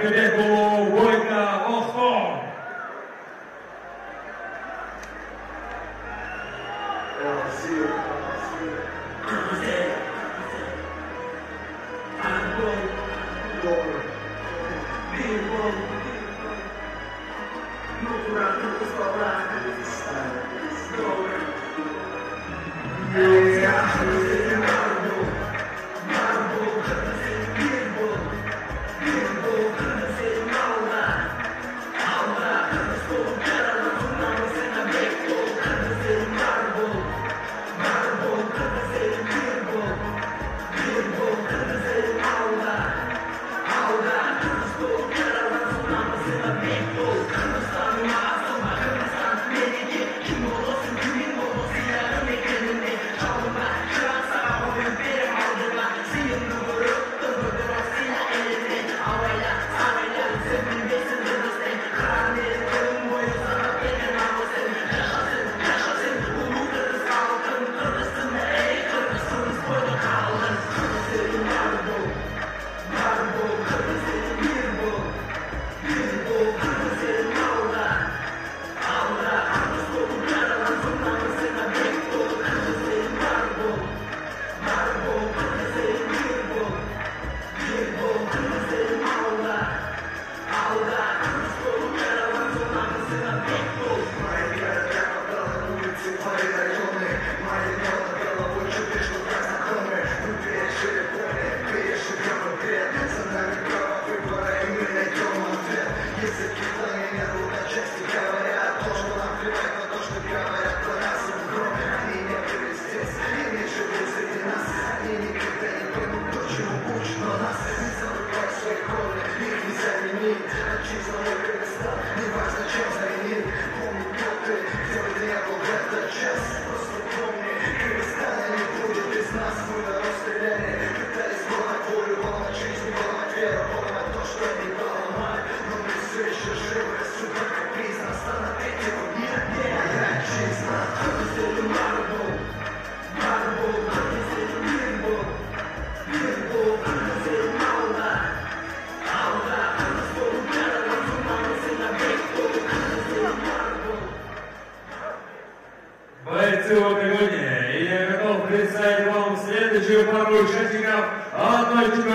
けでこう。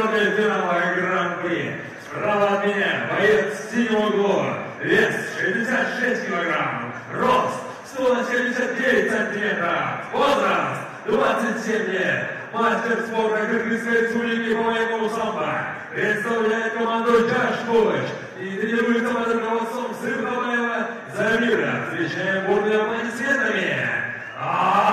Четвертой финала Гран-при. Справа от меня боец синего угла, вес 66 килограмм, рост 179 сантиметров, возраст 27 лет, мастер спорта кыргызской цулики по военному самбо, представляет команду Джаш Коуч и тренируется под руководством Сырхабаева Замира. Встречаем бурными аплодисментами. Абдрашидов!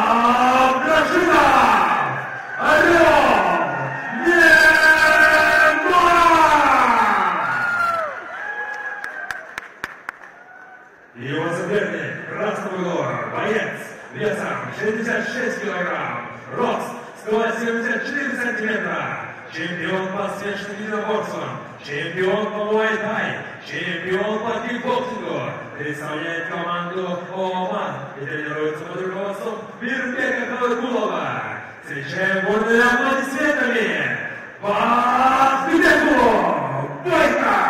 66 килограмм, рост 174 сантиметра, чемпион по смешанным единоборствам, чемпион по муай-тай, чемпион по кикбоксингу, представляет команду ОМАН и тренируется под руководством Бирбека Халыкулова. Встречаем бурными аплодисментами. По Бирбеку Бойко!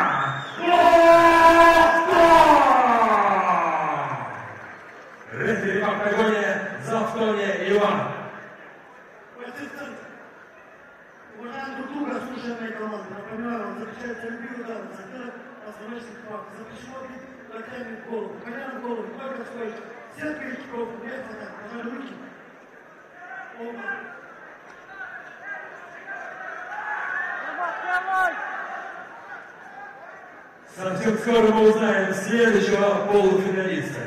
Моей команды. Напоминаю вам, запрещается любые удары, соперник остановочных фактов. Запрещено бить локтями в голову, коня в голову, только стоит. Все перечков, нет хватает, пожали руки. Оба. Совсем скоро мы узнаем следующего полуфиналиста.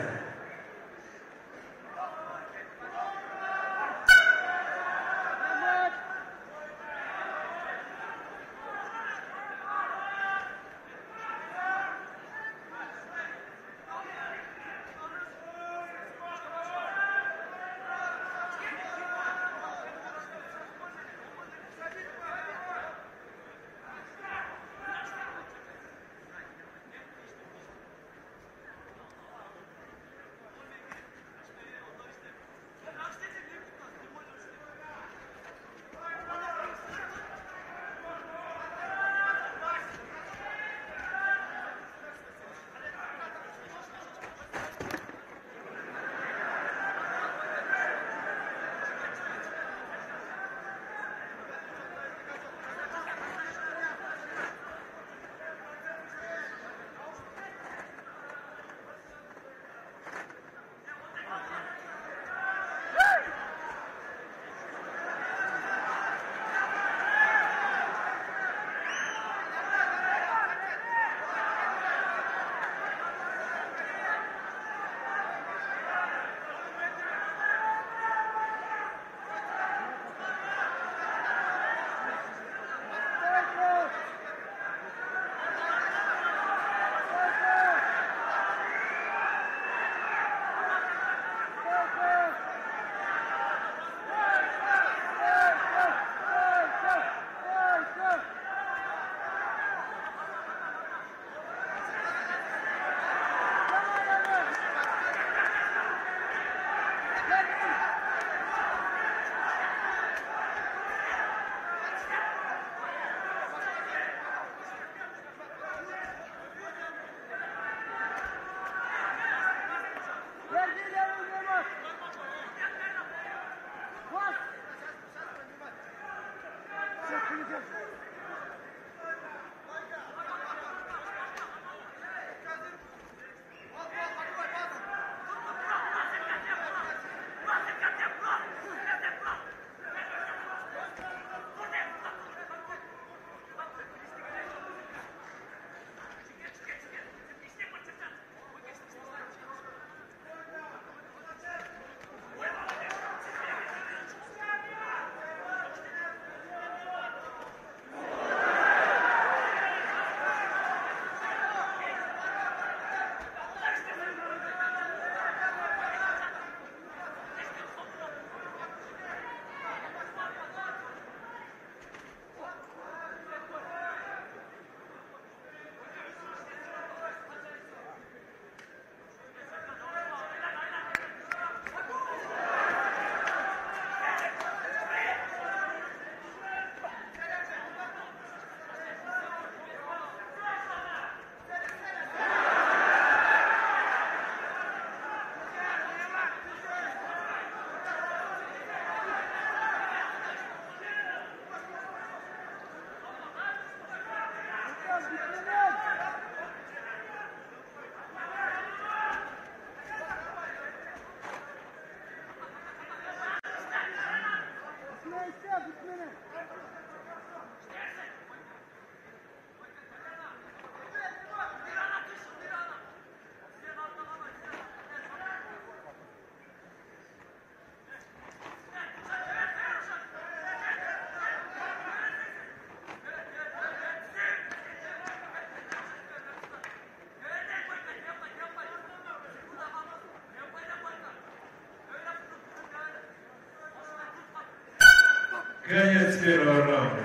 Конец первого раунда.